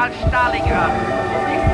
Achtung! Stalingrad.